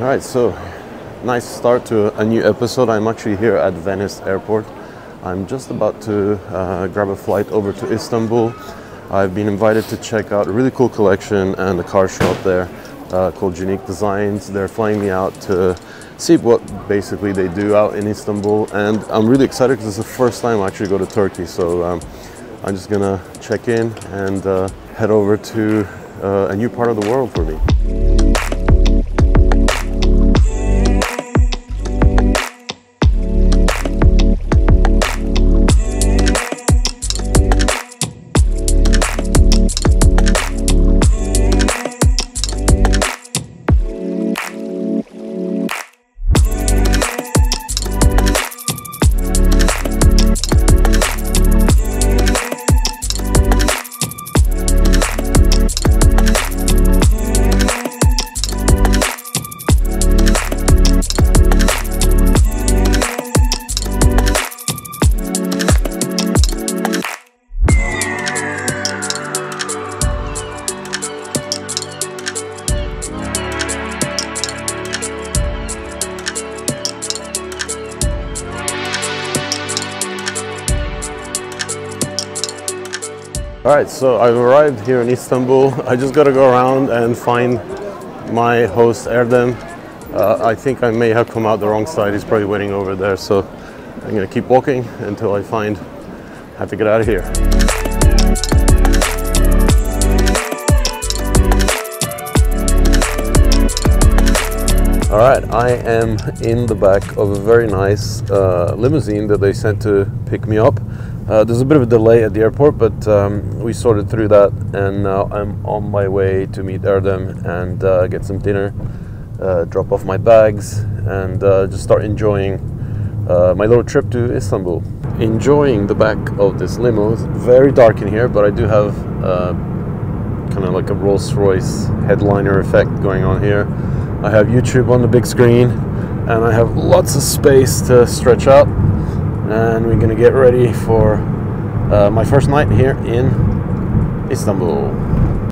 All right, so nice start to a new episode. I'm actually here at Venice Airport. I'm just about to uh, grab a flight over to Istanbul. I've been invited to check out a really cool collection and a car shop there uh, called Junique Designs. They're flying me out to see what basically they do out in Istanbul, and I'm really excited because it's the first time I actually go to Turkey. So um, I'm just gonna check in and uh, head over to uh, a new part of the world for me. All right, so I've arrived here in Istanbul. I just got to go around and find my host Erdem. Uh, I think I may have come out the wrong side. He's probably waiting over there, so I'm gonna keep walking until I find. have to get out of here. All right, I am in the back of a very nice uh, limousine that they sent to pick me up. Uh, there's a bit of a delay at the airport, but um, we sorted through that, and now I'm on my way to meet Erdem and uh, get some dinner, uh, drop off my bags, and uh, just start enjoying uh, my little trip to Istanbul. Enjoying the back of this limo. It's very dark in here, but I do have uh, kind of like a Rolls Royce headliner effect going on here. I have YouTube on the big screen, and I have lots of space to stretch out and we're gonna get ready for uh, my first night here in Istanbul.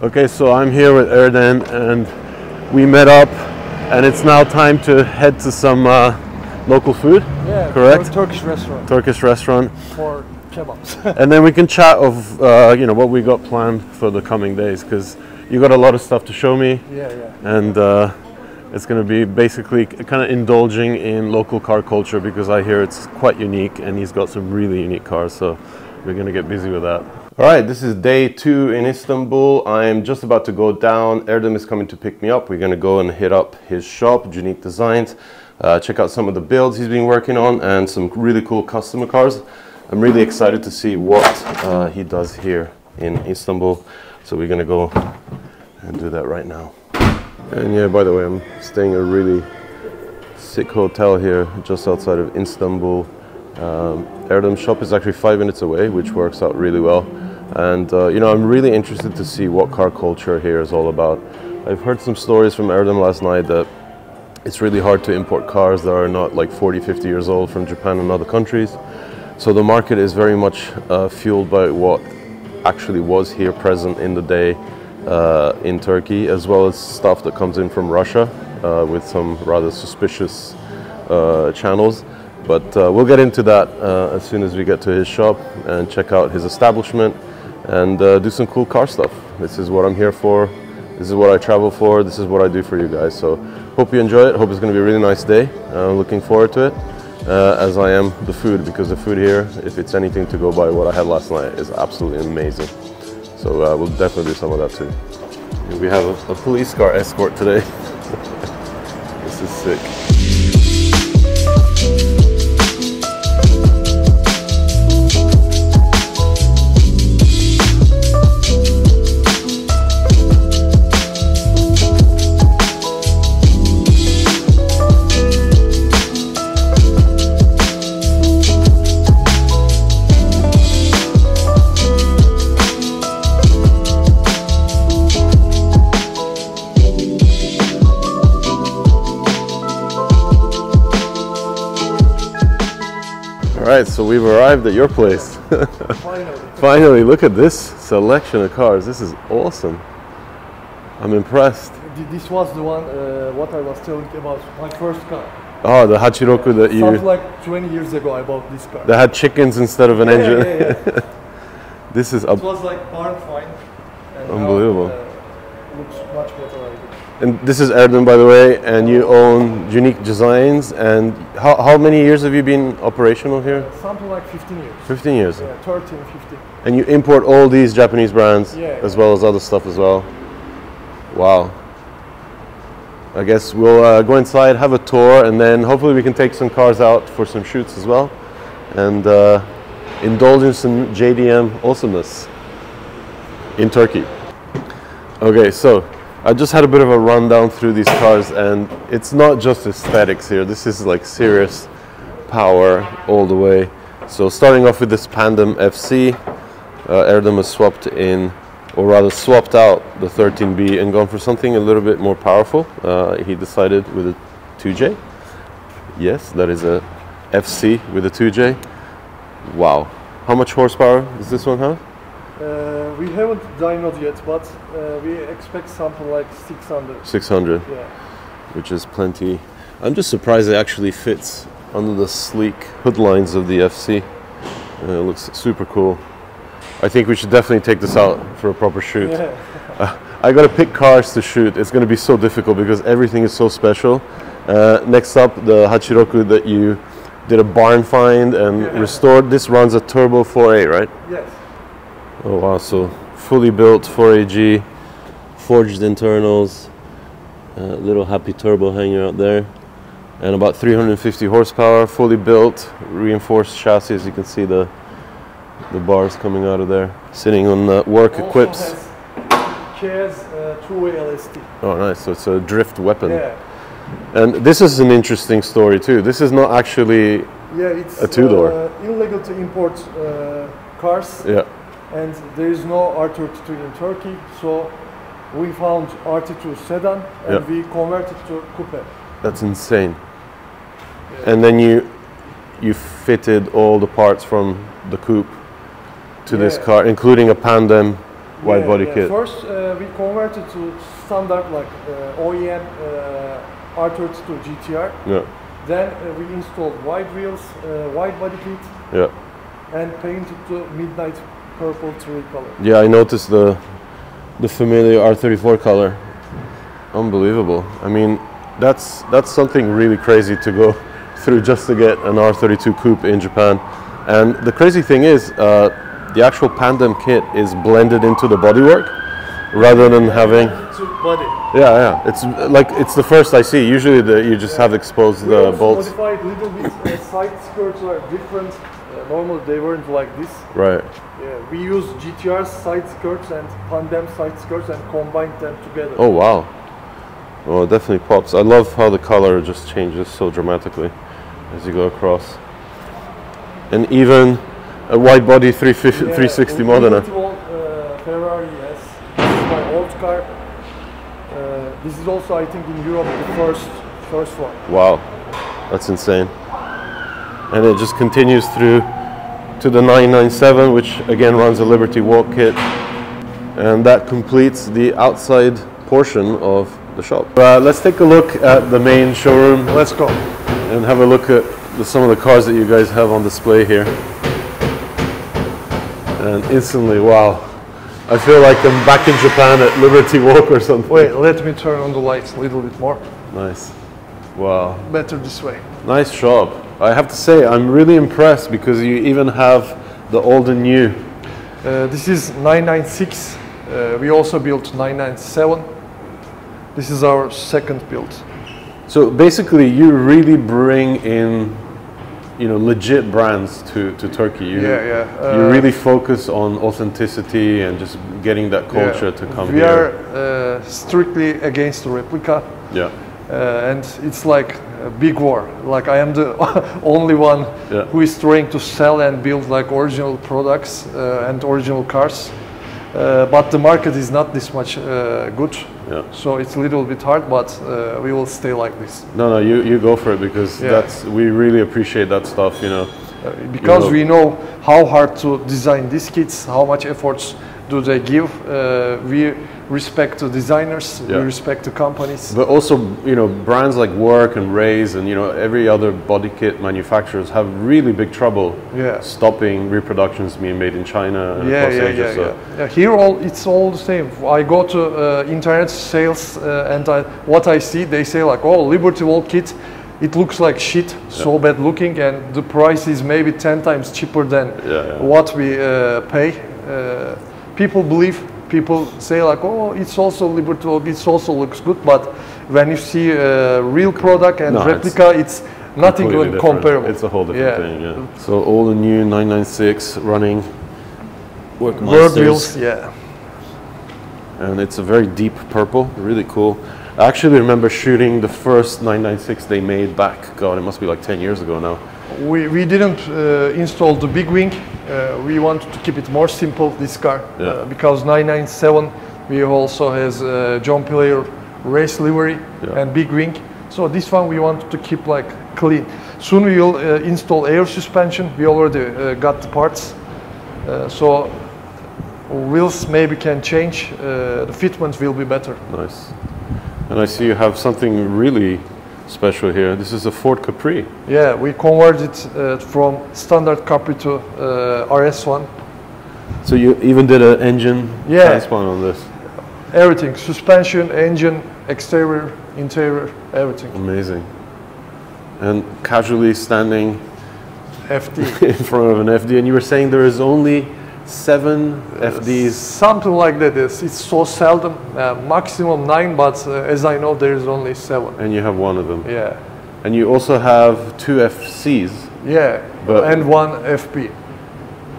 Okay, so I'm here with Erdem and we met up and it's now time to head to some uh, local food. Yeah, correct. Turkish restaurant Turkish restaurant, for kebabs. and then we can chat of uh, you know what we got planned for the coming days because you got a lot of stuff to show me yeah, yeah. and uh, it's going to be basically kind of indulging in local car culture because I hear it's quite unique and he's got some really unique cars. So we're going to get busy with that. All right, this is day two in Istanbul. I'm just about to go down. Erdem is coming to pick me up. We're going to go and hit up his shop, Junique Designs, uh, check out some of the builds he's been working on and some really cool customer cars. I'm really excited to see what uh, he does here in Istanbul. So we're going to go and do that right now. And yeah, by the way, I'm staying in a really sick hotel here just outside of Istanbul. Um, Erdem's shop is actually five minutes away, which works out really well. And uh, you know, I'm really interested to see what car culture here is all about. I've heard some stories from Erdem last night that it's really hard to import cars that are not like 40, 50 years old from Japan and other countries. So the market is very much uh, fueled by what actually was here present in the day uh, in Turkey, as well as stuff that comes in from Russia uh, with some rather suspicious uh, channels. But uh, we'll get into that uh, as soon as we get to his shop and check out his establishment and do some cool car stuff. This is what I'm here for. This is what I travel for. This is what I do for you guys. So hope you enjoy it. Hope it's going to be a really nice day. I'm looking forward to it. Uh, as I am the food because the food here, if it's anything to go by what I had last night, is absolutely amazing. So uh, we'll definitely do some of that too. We have a, a police car escort today. this is sick. Right, so we've arrived at your place. Finally. Finally, look at this selection of cars. This is awesome. I'm impressed. this was the one uh, what I was telling about my first car. Oh, the Hachiroku that Something you like 20 years ago I bought this car. that had chickens instead of an yeah, engine. yeah, yeah. This is it was like barn find. Unbelievable. Now, uh, looks much better. And this is Erdem, by the way, and you own Junique Designs. And how, how many years have you been operational here? Something like 15 years. 15 years. Yeah, 13, 15. And you import all these Japanese brands Yeah. as well as other stuff as well. Wow. I guess we'll uh, go inside, have a tour, and then hopefully we can take some cars out for some shoots as well, and uh, indulge in some JDM awesomeness in Turkey. Okay, so I just had a bit of a rundown through these cars, and it's not just aesthetics here. This is like serious power all the way. So starting off with this Pandem FC, uh, Erdem has swapped in, or rather swapped out the 13B and gone for something a little bit more powerful. Uh, he decided with a 2J. Yes, that is a FC with a 2J. Wow. How much horsepower does this one have? Uh, we haven't dynoed yet, but uh, we expect something like 600. 600, Yeah. which is plenty. I'm just surprised it actually fits under the sleek hood lines of the FC. Uh, it looks super cool. I think we should definitely take this out for a proper shoot. Yeah. I gotta pick cars to shoot. It's gonna be so difficult because everything is so special. Uh, next up, the Hachiroku that you did a barn find and Yeah. restored. This runs a turbo 4A, right? Yes. Oh wow! So fully built 4AG, forged internals, uh, little happy turbo hanger out there, and about 350 horsepower. Fully built, reinforced chassis. As you can see the the bars coming out of there. Sitting on uh, work Also equips. Chairs uh, two-way LSD. Oh nice! So it's a drift weapon. Yeah. And this is an interesting story too. This is not actually Yeah, it's A two-door. Uh, illegal to import uh, cars, yeah. And there is no R32 in Turkey. So we found R32 sedan, and Yeah. we converted to coupe. That's insane. Yeah. And then you you fitted all the parts from the coupe to this car, including a Pandem wide Yeah, body yeah. kit. First, uh, we converted to standard like uh, OEM uh, R32 GTR. Yeah, Then uh, we installed wide wheels, uh, wide body kit, yeah, and painted to midnight purple tree color. yeah. I noticed the the familiar R34 color. Unbelievable. I mean, that's that's something really crazy to go through just to get an R32 coupe in Japan. And the crazy thing is, uh, the actual Pandem kit is blended into the bodywork rather than having. Body. Yeah, yeah. It's like it's the first I see. Usually, the, you just have exposed We the also bolts. modified little bit. Uh, side skirts are different. Uh, normally they weren't like this. Right. Yeah, we use GTR side skirts and Pandem side skirts and combined them together. Oh wow. Well, it definitely pops. I love how the color just changes so dramatically as you go across. And even a wide body 350, Yeah, 360 Infinity Modena. Wall, uh, Ferrari, yes. This is my old car. Uh, this is also, I think, in Europe the first first one. Wow, that's insane. And it just continues through to the 997, which again runs a Liberty Walk kit. And that completes the outside portion of the shop. Uh, let's take a look at the main showroom Let's go. and have a look at the, some of the cars that you guys have on display here. And instantly, wow, I feel like I'm back in Japan at Liberty Walk or something. Wait, let me turn on the lights a little bit more. Nice. Wow. Better this way. Nice shop. I have to say, I'm really impressed because you even have the old and new. Uh, this is 996. Uh, we also built 997. This is our second build. So basically, you really bring in, you know, legit brands to, to Turkey. You, Yeah, yeah. you Uh, really focus on authenticity and just getting that culture Yeah. to come we here. are uh, strictly against the replica, yeah. uh, and it's like a big war. Like I am the only one Yeah. who is trying to sell and build like original products uh, and original cars. Uh, but the market is not this much uh, good, Yeah. so it's a little bit hard. But uh, we will stay like this No, no, you, you go for it because Yeah. that's we really appreciate that stuff. You know. Uh, because know- we know how hard to design these kits, how much efforts do they give. Uh, we respect to designers, Yeah. we respect to companies. But also, you know, brands like Work and Raise and you know every other body kit manufacturers have really big trouble Yeah. stopping reproductions being made in China and yeah, across yeah, Asia. yeah, so yeah, yeah. Here, all it's all the same. I go to uh, internet sales, uh, and I, what I see, they say like, "Oh, Liberty Walk kit, it looks like shit, so bad looking, and the price is maybe ten times cheaper than what we uh, pay." Uh, people believe, people say like, "Oh, it's also Liberty Walk, it also looks good," but when you see a real product and No, replica, it's, nothing even different. comparable. It's a whole different Yeah. thing. Yeah. So all the new 996 running Work wheels, yeah. and it's a very deep purple, really cool. I actually remember shooting the first 996 they made back. God, it must be like 10 years ago now. We, we didn't uh, install the big wing. Uh, we wanted to keep it more simple, this car, Yeah. uh, because 997 we also has uh, John Player race livery Yeah. and big wing. So this one we wanted to keep like clean. Soon we will uh, install air suspension. We already uh, got the parts. Uh, so wheels maybe can change. Uh, the fitment will be better. Nice. And I see you have something really special here. This is a Ford Capri. Yeah, we converted uh, from standard Capri to uh, RS1. So you even did an engine Yeah. transplant on this. Everything, suspension, engine, exterior, interior, everything. Amazing. And casually standing FD. in front of an FD, and you were saying there is only seven FDs. Something like that. It's, it's so seldom. Uh, maximum nine, but uh, as I know, there is only seven. And you have one of them. Yeah, And you also have two FCs. yeah, and one FB.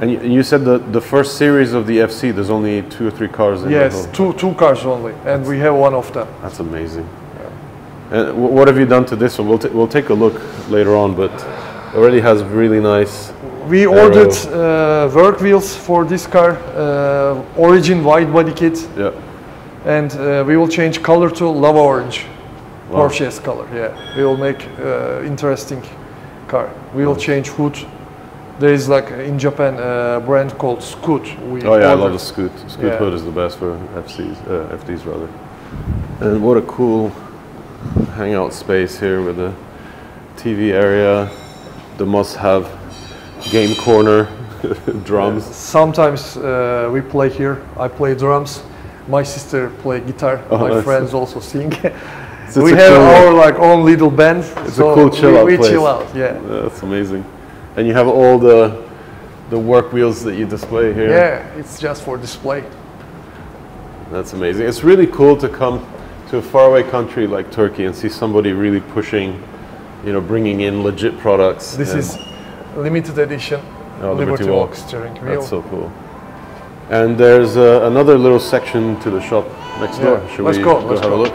And you, you said that the first series of the FC, there's only two or three cars in Yes, two two cars only, and we have one of them. That's amazing. And what have you done to this one? We'll, we'll take a look later on, but it already has really nice. We Aero. ordered uh, work wheels for this car, uh, origin wide body kit, Yeah. and uh, we will change color to lava orange. Wow. Porsche's color, yeah. We will make uh, interesting car. We will change hood. There is like in Japan a brand called Scoot. We Oh yeah, I ordered. love the Scoot. Scoot Yeah. hood is the best for FCs, uh, FDs rather. And what a cool hangout space here with the TV area, the must-have game corner, drums. Sometimes uh, we play here. I play drums. My sister play guitar. Oh, My friends also sing. So we have cool- our like own little band. It's so a cool chill we, out we place. chill out. Yeah. Yeah, that's amazing. And you have all the the work wheels that you display here. Yeah, it's just for display. That's amazing. It's really cool to come to a faraway country like Turkey and see somebody really pushing, you know, bringing in legit products. This is limited edition Oh, Liberty, Liberty Walk Walk. steering wheel. That's so cool. And there's uh, another little section to the shop next Yeah, door. Should let's we go, let's have go. a look?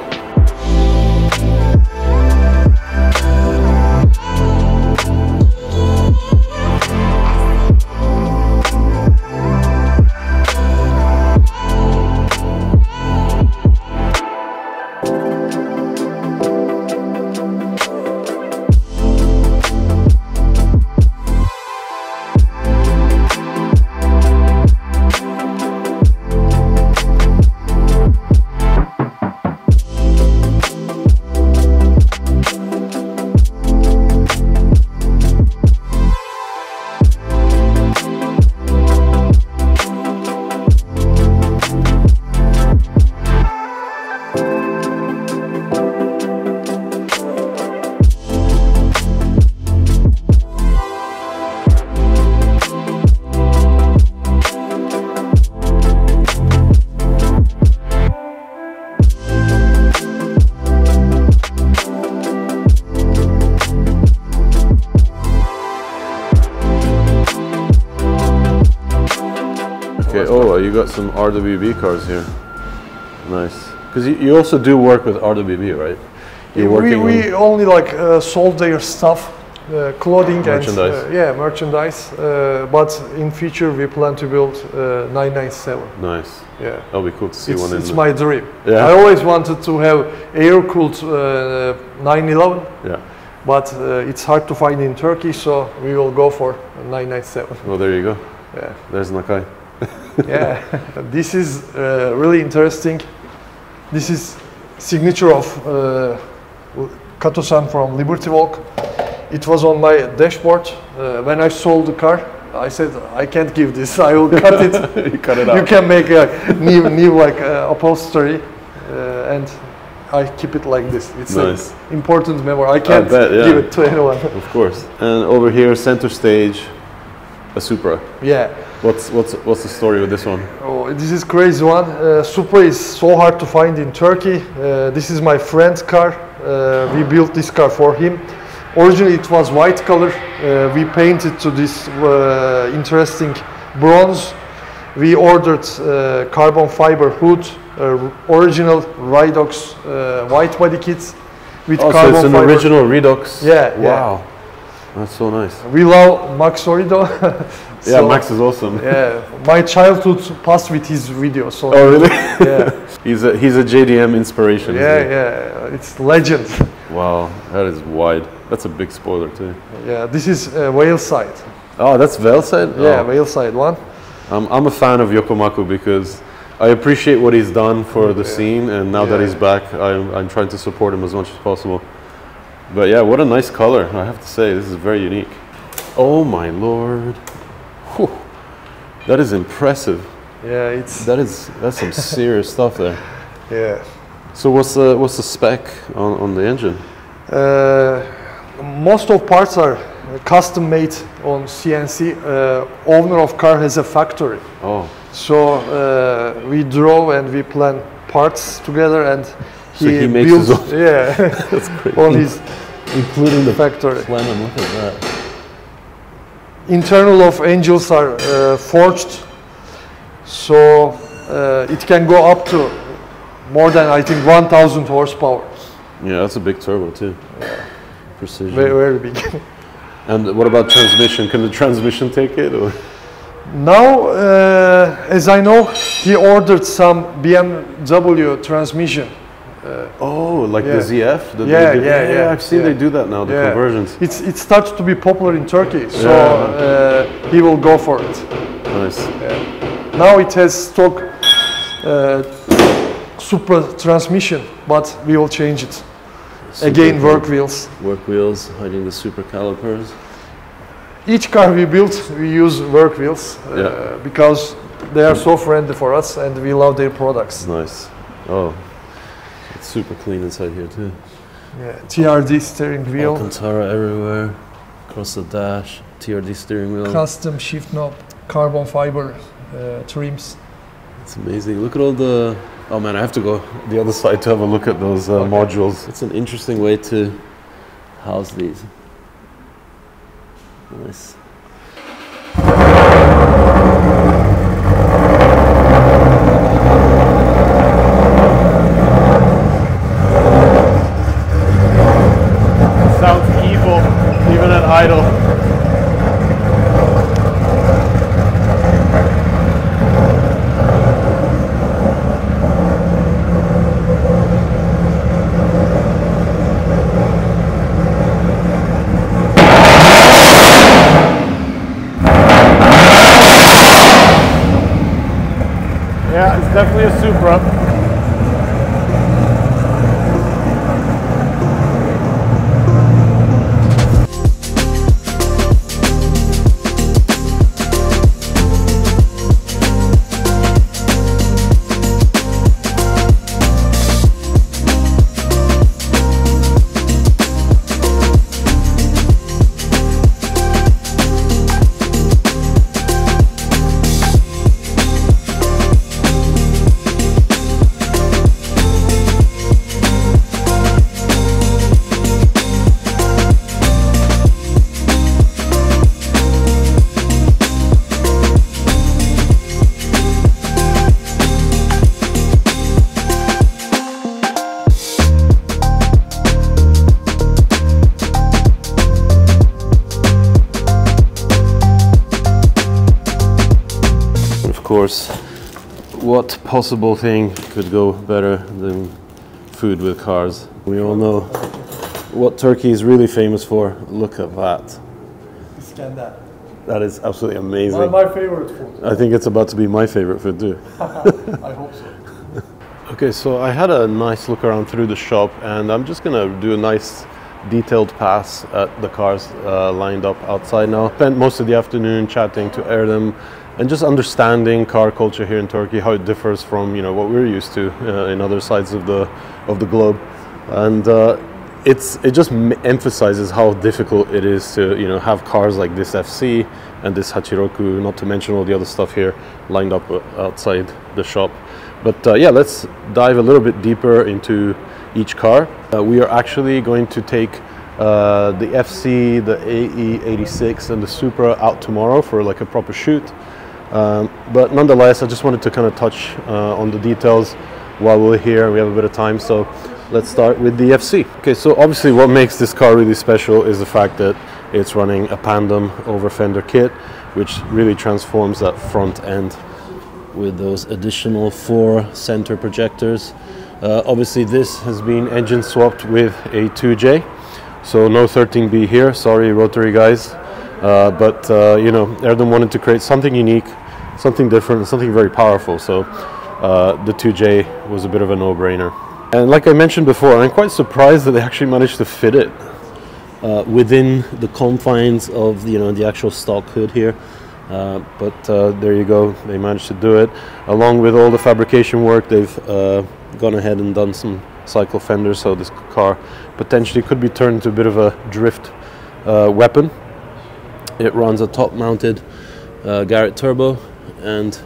Some RWB cars here. Nice. Because you, you also do work with RWB, right? You're we, working we on, only like uh, sold their stuff, uh, clothing Merchandise. and uh, yeah, merchandise. Uh, but in future we plan to build uh, 997. nice. Yeah. That'll be cool to see It's, one in it's my dream. Yeah. I always wanted to have air-cooled uh, 911, Yeah. but uh, it's hard to find in Turkey, so we will go for 997. Well, there you go. Yeah. There's Nakai. Yeah, this is uh, really interesting. This is signature of uh, Kato-san from Liberty Walk. It was on my dashboard. Uh, when I sold the car, I said, I can't give this. I will cut it. you cut it out. you can make a new, new like uh, upholstery, uh, and I keep it like this. It's Nice. an important memory. I can't bet, yeah. give it to anyone. Of course. And over here, center stage, a Supra. yeah. What's what's what's the story with this one? Oh, this is crazy one. Uh, Supra is so hard to find in Turkey. Uh, this is my friend's car. Uh, we built this car for him. Originally it was white color. Uh, we painted to this uh, interesting bronze. We ordered uh, carbon fiber hood, uh, original Ridox uh, white body kits with Oh, so carbon it's an fiber. original Ridox? Yeah, yeah. That's so nice. We love Max Orido. Yeah, Max is awesome. Yeah, my childhood passed with his video. So Oh, really? yeah. he's a he's a JDM inspiration. Yeah, yeah, it's legend. Wow, that is wide. That's a big spoiler too. Yeah, this is uh, Veilside. Oh, that's Veilside? Yeah, Oh. Veilside one. I'm, I'm a fan of Yokomaku because I appreciate what he's done for the scene, and now that he's back, I'm, I'm trying to support him as much as possible. But yeah, what a nice color, I have to say. This is very unique. Oh my lord. Whew. That is impressive. Yeah, it's That is that's some serious stuff there. yeah. So what's the what's the spec on, on the engine? Uh, most of parts are custom made on CNC. Uh, owner of car has a factory, Oh, so uh, we draw and we plan parts together, and So he makes his builds own- yeah on his Including the factory. look at that. internal of angels are uh, forged so uh, it can go up to more than i think 1000 horsepower Yeah, that's a big turbo too. Precision. very, very big And what about transmission? Can the transmission take it? Or? now uh, as i know he ordered some bmw transmission Oh, like Yeah. the ZF? they Yeah, did? yeah, yeah, I've seen yeah. they do that now, the Yeah. conversions. it's, it starts to be popular in turkey so Yeah. uh, he will go for it Nice. now it has stock uh, supra transmission but we will change it again Super work wheels Work wheels, hiding the super calipers. each car we build we use work wheels uh, Yeah. because they are so friendly for us and we love their products Nice. Oh, it's super clean inside here too. yeah. trd steering wheel Alcantara everywhere, across the dash, TRD steering wheel. custom shift knob carbon fiber uh, trims It's amazing. Look at all the. Oh man, I have to go the other side to have a look at those uh, Okay. modules. It's an interesting way to house these. Nice. Possible thing could go better than food with cars? We all know what Turkey is really famous for. Look at that. Iskender. That is absolutely amazing. My, my favorite food. I think it's about to be my favorite food too. I hope so. Okay, so I had a nice look around through the shop and I'm just gonna do a nice detailed pass at the cars uh, lined up outside now. Spent most of the afternoon chatting to Erdem and just understanding car culture here in Turkey, how it differs from you know what we're used to uh, in other sides of the of the globe, and uh, it's it just emphasizes how difficult it is to you know have cars like this FC and this Hachiroku, not to mention all the other stuff here lined up uh, outside the shop. But uh, yeah, let's dive a little bit deeper into each car. Uh, we are actually going to take uh, the FC, the AE86, and the Supra out tomorrow for like a proper shoot. Um, but nonetheless, I just wanted to kind of touch uh, on the details while we're here. We have a bit of time, so let's start with the FC. Okay, so obviously what makes this car really special is the fact that it's running a Pandem over fender kit, which really transforms that front end with those additional four center projectors. Uh, obviously this has been engine swapped with a 2J, so no 13B here, sorry rotary guys. Uh, but uh, you know, Erdem wanted to create something unique something different, something very powerful. So uh, the 2J was a bit of a no-brainer. And like I mentioned before, I'm quite surprised that they actually managed to fit it uh, within the confines of you know the actual stock hood here. Uh, but uh, there you go, they managed to do it. Along with all the fabrication work, they've uh, gone ahead and done some cycle fenders, so this car potentially could be turned into a bit of a drift uh, weapon. It runs a top-mounted Garrett turbo and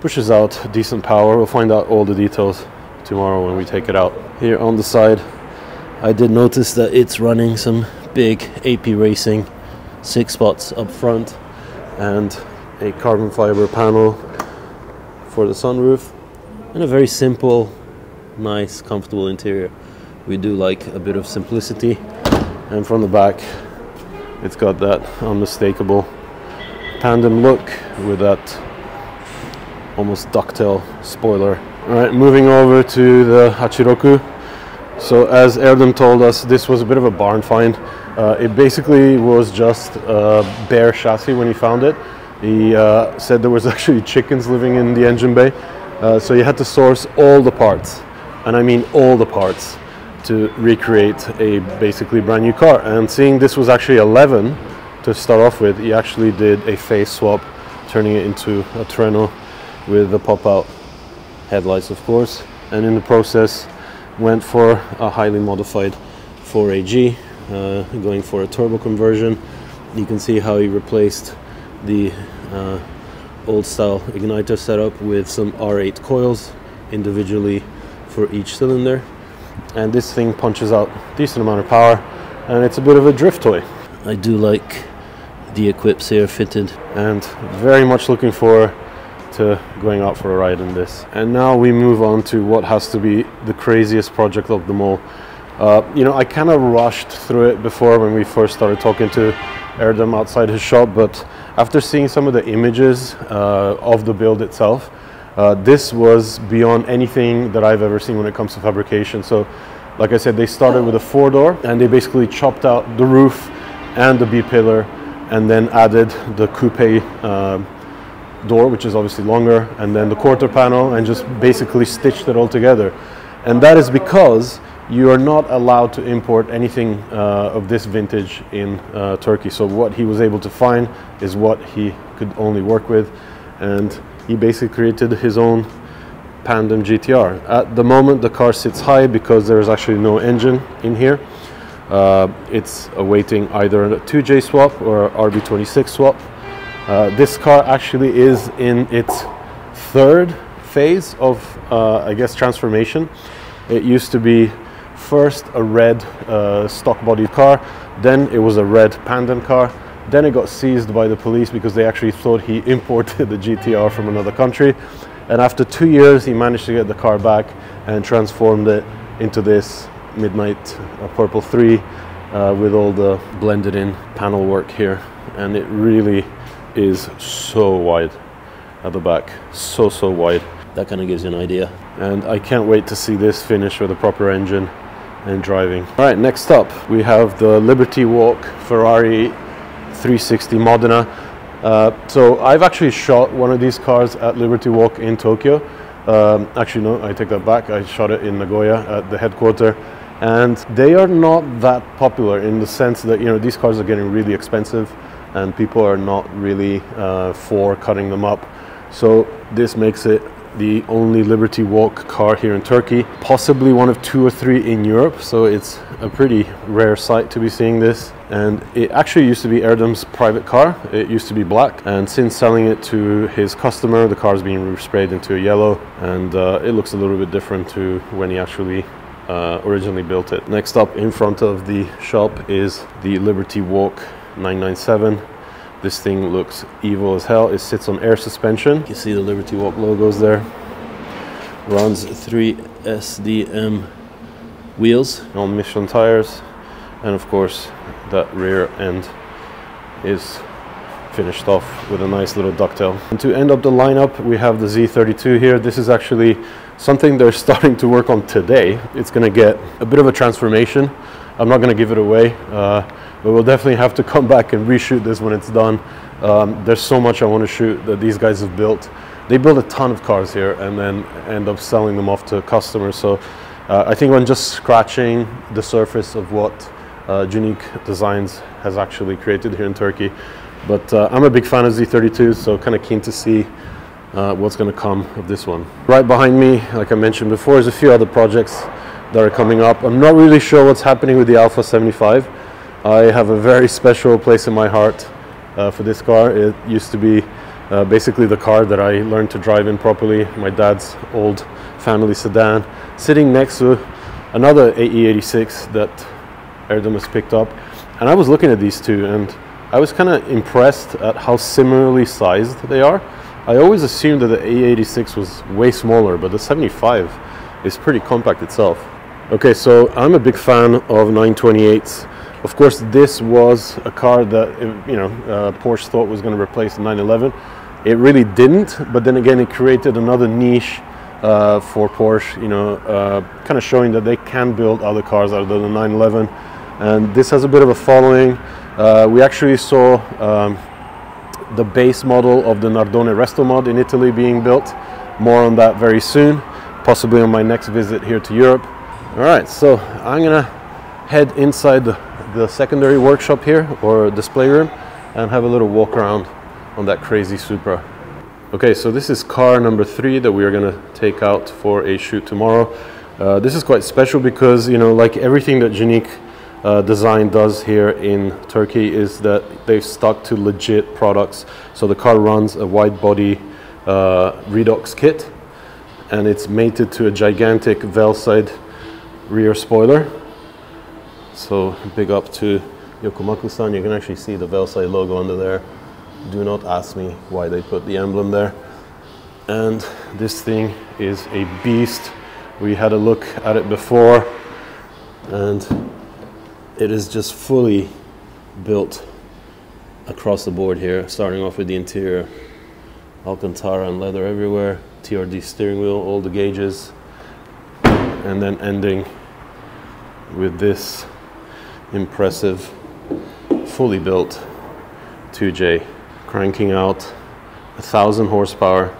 pushes out decent power. We'll find out all the details tomorrow when we take it out. Here on the side, I did notice that it's running some big AP Racing six spots up front and a carbon fiber panel for the sunroof and a very simple, nice, comfortable interior. We do like a bit of simplicity and from the back it's got that unmistakable Pandem look with that almost ducktail spoiler. All right, moving over to the Hachiroku. So as Erdem told us, this was a bit of a barn find. Uh, it basically was just a bare chassis when he found it. He uh, said there was actually chickens living in the engine bay. Uh, so you had to source all the parts, and I mean all the parts, to recreate a basically brand new car. And seeing this was actually Levin to start off with, he actually did a face swap, turning it into a Trueno with the pop-out headlights of course and in the process went for a highly modified 4AG uh, going for a turbo conversion. You can see how he replaced the uh, old style igniter setup with some R8 coils individually for each cylinder. And this thing punches out decent amount of power and it's a bit of a drift toy. I do like the equips here fitted. And very much looking for to going out for a ride in this. And now we move on to what has to be the craziest project of them all. Uh, you know, I kind of rushed through it before when we first started talking to Erdem outside his shop, but after seeing some of the images uh, of the build itself, uh, this was beyond anything that I've ever seen when it comes to fabrication. So, like I said, they started with a four door and they basically chopped out the roof and the B pillar and then added the coupe uh, door, which is obviously longer, and then the quarter panel, and just basically stitched it all together. And that is because you are not allowed to import anything uh, of this vintage in uh, Turkey. So what he was able to find is what he could only work with, and he basically created his own Pandem GTR. At the moment, the car sits high because there is actually no engine in here. Uh, it's awaiting either a 2J swap or RB26 swap. Uh, this car actually is in its third phase of, uh, I guess, transformation. It used to be first a red uh, stock body car, then it was a red Pandem car, then it got seized by the police because they actually thought he imported the GTR from another country. And after two years, he managed to get the car back and transformed it into this Midnight uh, Purple 3 uh, with all the blended in panel work here. And it really is so wide at the back. So so wide. That kind of gives you an idea. And I can't wait to see this finish with a proper engine and driving. All right next up we have the Liberty Walk Ferrari 360 Modena. Uh, so I've actually shot one of these cars at Liberty Walk in Tokyo. Um, actually, no, I take that back. I shot it in Nagoya at the headquarter, and they are not that popular in the sense that you know these cars are getting really expensive, and people are not really uh, for cutting them up. So this makes it the only Liberty Walk car here in Turkey, possibly one of two or three in Europe. So it's a pretty rare sight to be seeing this. And it actually used to be Erdem's private car. It used to be black. And since selling it to his customer, the car's been sprayed into a yellow. And uh, it looks a little bit different to when he actually uh, originally built it. Next up in front of the shop is the Liberty Walk 997 this thing looks evil as hell. It sits on air suspension. You see the Liberty Walk logos there. Runs three SDM wheels on Michelin tires. And of course, that rear end is finished off with a nice little ducktail. And to end up the lineup, we have the Z32 here. This is actually something they're starting to work on today. It's gonna get a bit of a transformation. I'm not gonna give it away. Uh, but we'll definitely have to come back and reshoot this when it's done. Um, there's so much I want to shoot that these guys have built. They build a ton of cars here and then end up selling them off to customers. So uh, I think I'm just scratching the surface of what uh, Junique Designs has actually created here in Turkey. But uh, I'm a big fan of Z32, so kind of keen to see uh, what's going to come of this one. Right behind me, like I mentioned before, is a few other projects that are coming up. I'm not really sure what's happening with the Alfa 75. I have a very special place in my heart uh, for this car. It used to be uh, basically the car that I learned to drive in properly, my dad's old family sedan, sitting next to another AE86 that Erdem has picked up. And I was looking at these two and I was kind of impressed at how similarly sized they are. I always assumed that the AE86 was way smaller, but the 75 is pretty compact itself. Okay, so I'm a big fan of 928s. Of course, this was a car that you know uh, Porsche thought was going to replace the 911. It really didn't, but then again, it created another niche uh, for Porsche. You know, uh, kind of showing that they can build other cars other than the 911. And this has a bit of a following. Uh, we actually saw um, the base model of the Nardone Resto Mod in Italy being built. More on that very soon, possibly on my next visit here to Europe. All right, so I'm gonna head inside the the secondary workshop here or display room and have a little walk around on that crazy Supra. Okay, so this is car number three that we are gonna take out for a shoot tomorrow. Uh, this is quite special because, you know, like everything that Junique uh, Design does here in Turkey is that they've stuck to legit products. So the car runs a wide body uh, Ridox kit and it's mated to a gigantic Veilside rear spoiler so big up to Yokomaku-san. You can actually see the Veilside logo under there. Do not ask me why they put the emblem there. And this thing is a beast. We had a look at it before and it is just fully built across the board here, starting off with the interior. Alcantara and leather everywhere, TRD steering wheel, all the gauges, and then ending with this impressive, fully built 2J, cranking out a thousand horsepower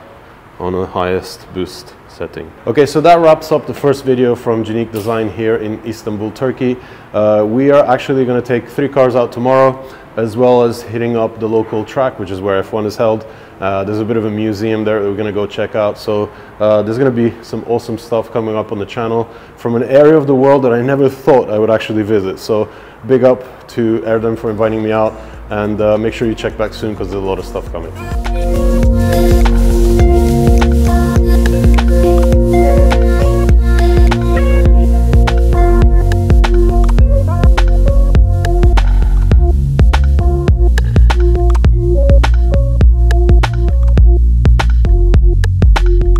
on the highest boost setting. Okay, so that wraps up the first video from Junique Design here in Istanbul, Turkey. Uh, we are actually going to take three cars out tomorrow, as well as hitting up the local track, which is where F1 is held. Uh, there's a bit of a museum there that we're going to go check out. So uh, there's going to be some awesome stuff coming up on the channel from an area of the world that I never thought I would actually visit. So big up to Erdem for inviting me out and uh, make sure you check back soon because there's a lot of stuff coming.